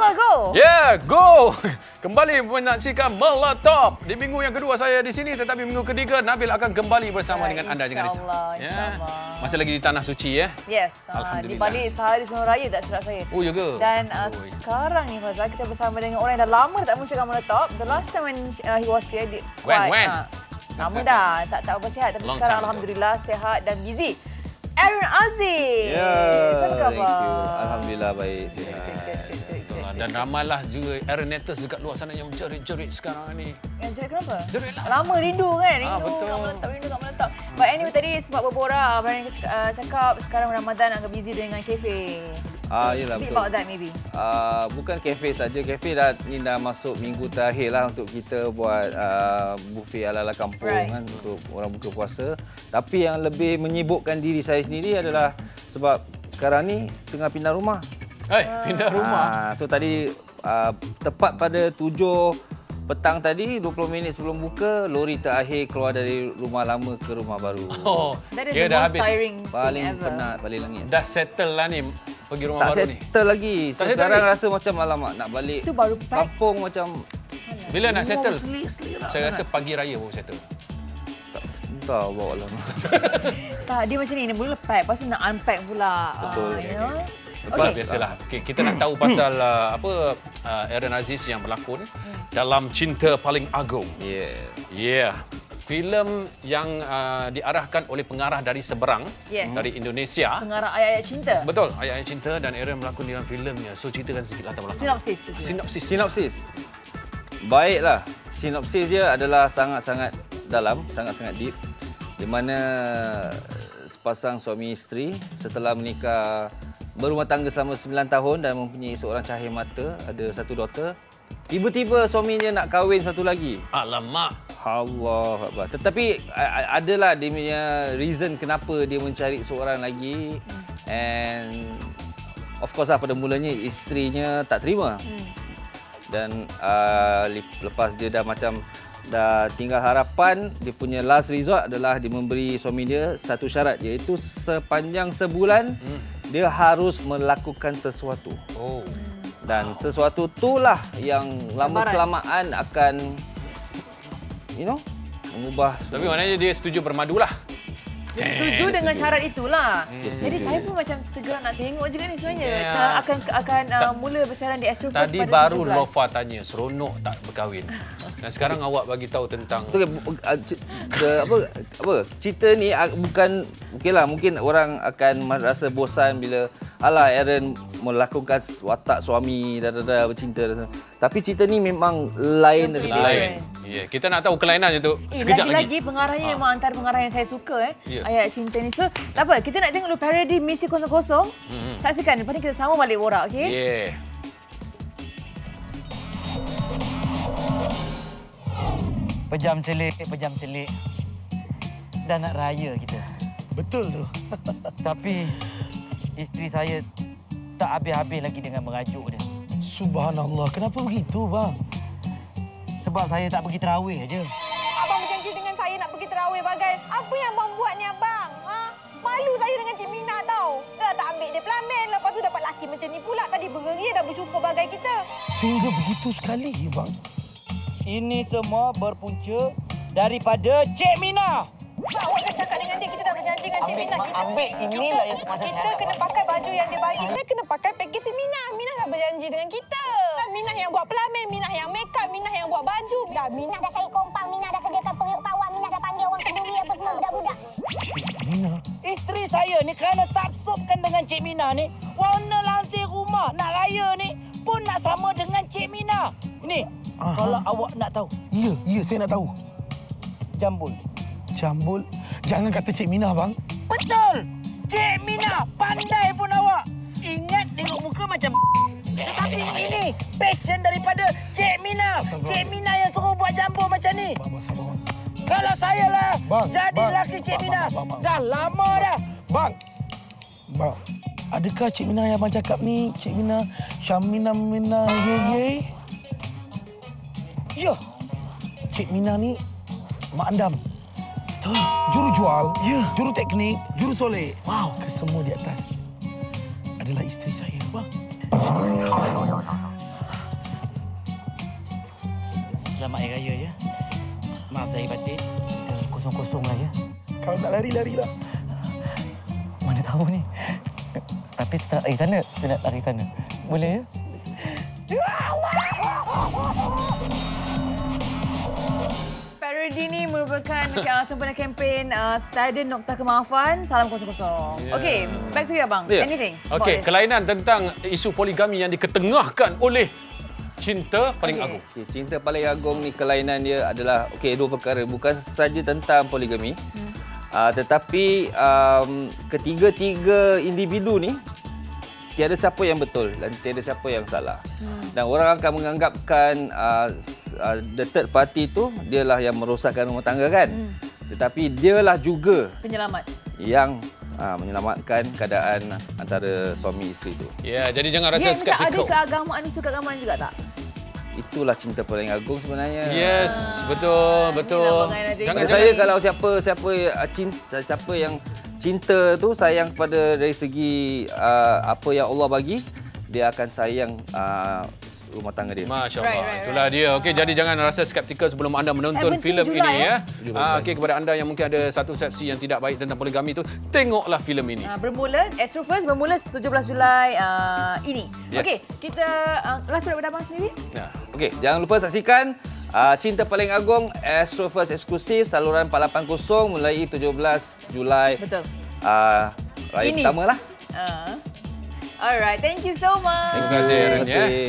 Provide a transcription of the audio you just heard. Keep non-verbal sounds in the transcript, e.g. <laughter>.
Ella, go! Yeah, go! <laughs> Kembali menyaksikan Meletop. Di minggu yang kedua saya di sini tetapi minggu ketiga Nabil akan kembali bersama Ya, dengan anda jangan risau. insyaAllah, Ya. Masih lagi di tanah suci ya. Yes, ah, di Alhamdulillah. balik sehari sebelum raya tak silap saya. Oh ya ke? Dan uh, sekarang ni Fazal kita bersama dengan orang yang dah lama tak munculkan Meletop. The last time when uh, he was here, di, When, when? ah, lama dah, tak tak apa sihat. Tapi Long sekarang. Alhamdulillah sihat dan busy. Aaron Aziz. Ya, Apa khabar? thank you. Alhamdulillah baik. Sihat. Good, good, good, good, good. Dan ramailah juga aeronators dekat luar sana yang menjerit-jerit sekarang ni. Yang jerit kenapa? Jerit lah. Lama rindu kan? Rindu Ah, betul. nak meletap, rindu nak meletap. But anyway tadi sebab berborak, Abang yang cakap, uh, cakap sekarang Ramadan agak busy dengan kafe. Ah, yelah, bit betul. about that maybe. Uh, bukan kafe saja. Kafe dah ni dah masuk minggu terakhir lah untuk kita buat uh, buffet ala-ala kampung Right. kan untuk orang buka puasa. Tapi yang lebih menyibukkan diri saya sendiri adalah sebab sekarang ni tengah pindah rumah. Eh, pindah rumah. Ah, so tadi uh, tepat pada 7 petang tadi 20 minit sebelum buka lori terakhir keluar dari rumah lama ke rumah baru. Oh, That is the dah most habis. tiring Paling thing ever. penat, paling langit. Dah settle lah ni pergi rumah tak baru ni. settle lagi. Tak So, settle sekarang lagi? rasa macam alamak nak balik Itu baru pack. kampung macam Bila nak settle? Selir-selir Saya rasa pagi raya baru settle. tak bawa lama. <laughs> Tak, dia macam ni. Dia mula pack, lepas tu nak unpack pula. Betul. Ah, you know? Lepas biasalah. Okay, kita nak tahu pasal <clears throat> uh, apa uh, Aaron Aziz yang berlakon dalam Cinta Paling Agung. Yeah. Yeah. Filem yang uh, diarahkan oleh pengarah dari seberang Yes. dari Indonesia. Pengarah ayat-ayat cinta. Betul, ayat-ayat cinta dan Aaron melakon dalam filemnya. So ceritakan sikit latar belakang. Sinopsis cerita. Sinopsis. Sinopsis. Baiklah. Sinopsis dia adalah sangat-sangat dalam, sangat-sangat deep. Di mana sepasang suami isteri setelah menikah berumah tangga selama 9 tahun dan mempunyai seorang cahaya mata, ada satu daughter. Tiba-tiba suaminya nak kahwin satu lagi. Alamak. Allah Akbar. Tetapi adalah dia punya reason kenapa dia mencari seorang lagi and of course lah pada mulanya isterinya tak terima. Dan uh, lepas dia dah macam dah tinggal harapan, dia punya last resort adalah dia memberi suami dia satu syarat iaitu sepanjang sebulan dia harus melakukan sesuatu. Oh. Dan sesuatu itulah yang lama kelamaan akan you know mengubah Tapi maknanya dia setuju bermadu lah. Dia setuju dengan syarat itulah. Dia Jadi setuju. saya pun macam tergerak nak tengok juga ni sebenarnya. Ya. Yeah. Akan akan uh, mula bersiaran di Astro Tadi baru 17. Lofa tanya, seronok tak berkahwin? <laughs> Dan sekarang awak bagi tahu tentang c- the, apa apa cerita ni uh, bukan okeylah mungkin orang akan rasa bosan bila alah Aaron melakukan watak suami dah dah, dah bercinta dah. Tapi cerita ni memang lain daripada lain. Ya, kita nak tahu kelainannya tu Eh, sekejap lagi-lagi lagi. pengarahnya Ah. memang antara pengarah yang saya suka eh. Ya. Ayat cinta ni. So, tak apa, kita nak tengok dulu parody Misi 00. Mm-hmm. Saksikan, lepas ni kita sama balik borak, okey? Yeah. Pejam celik, pejam celik. Dah nak raya kita. Betul tu. <laughs> Tapi isteri saya tak habis-habis lagi dengan merajuk dia. Subhanallah, kenapa begitu bang? Sebab saya tak pergi terawih aja. Abang berjanji dengan saya nak pergi terawih bagai. Apa yang abang buat ni abang? Ha? Malu saya dengan Cik Mina tau. Dah tak ambil dia pelamin. Lepas tu dapat laki macam ni pula. Tadi bergeria dah bersyukur bagai kita. Sehingga begitu sekali bang. Ini semua berpunca daripada Cik Mina. Tak, awak dah cakap dengan dia. Kita dah berjanji dengan Cik Ambil, Mina. Kita, ambil. Inilah yang semasa Kita saya nak kena pakai baju yang dia bagi. Kita kena pakai paket Cik Mina. Mina dah berjanji dengan kita. Mina yang buat pelamin. Mina yang make up. Mina yang buat baju. Dah Mina dah cari kompang, Mina dah sediakan periuk kawan, Mina dah panggil orang kenduri apa semua budak-budak. Mina, Isteri saya ni kerana taksubkan dengan Cik Mina ni, warna lansir rumah nak raya ni pun nak sama dengan Cik Mina. Ini, Aha. kalau awak nak tahu, ya, ya saya nak tahu. jambul. Jambul, jangan kata Cik Mina bang. Betul! Cik Mina, pandai pun awak. Ingat tengok muka macam <laughs> tetapi ini passion daripada Cik Mina. Cik Mina yang suruh buat jambul macam ni. Bang, bang, sabar bang. Kalau saya lah Bang, jadi bang, lelaki Cik bang, Mina, bang, bang, bang. dah lama dah. Bang, bang. Adakah Cik Mina yang abang cakap ni, Cik Mina, Syamina Mina, ye ye? Ya, Cik Mina ni, Mak Andam. Juru jual, Ya. juru teknik, juru soleh. Wow. Kesemua di atas adalah isteri saya, bang. selamat hari raya ya. Maaf saya batin. Kita kosong-kosong lah ya. Kalau nak lari, larilah. Mana tahu ni. Tapi tak lari sana. Saya nak lari sana. Boleh ya? Parody ni merupakan uh, <laughs> sempena kempen uh, Tiada Nokta Kemaafan Salam Kosong-Kosong. Yeah. Okay, back to you abang. Ya. Anything? Okey, kelainan tentang isu poligami yang diketengahkan oleh cinta paling Okey. agung. Okay, cinta paling agung ni kelainan dia adalah okey dua perkara bukan saja tentang poligami. Hmm. Uh, tetapi um, ketiga-tiga individu ni tiada siapa yang betul dan tiada siapa yang salah. Hmm. Dan orang akan menganggapkan uh, uh, the third party tu dialah yang merosakkan rumah tangga kan. Hmm. Tetapi dialah juga Penyelamat. yang uh, menyelamatkan keadaan antara suami isteri tu. Ya, jadi jangan rasa macam ada skeptikal. keagamaan, isu keagamaan juga tak? Itulah cinta paling agung sebenarnya. Yes, betul, betul. Ain ada Jangan Jangan- saya kalau siapa siapa uh, cinta siapa yang cinta tu sayang kepada dari segi uh, apa yang Allah bagi, dia akan sayang uh, rumah tangga dia. Masya Right, Allah. right, Itulah dia. Okey, jadi jangan rasa skeptikal sebelum anda menonton 17 filem Julai, ini ya. ya. Ah, okey kepada anda yang mungkin ada satu persepsi yang tidak baik tentang poligami itu, tengoklah filem ini. Uh, bermula, Astro First bermula 17 Julai uh, ini. Yes. Okey, kita uh, word daripada abang sendiri. Nah. Okey, jangan lupa saksikan uh, Cinta Paling Agung Astro First eksklusif saluran 480 mulai 17 Julai. Betul. Uh, raya Ini. pertama lah. Uh. Alright, thank you so much. Terima kasih, Aaron, Terima ya. kasih.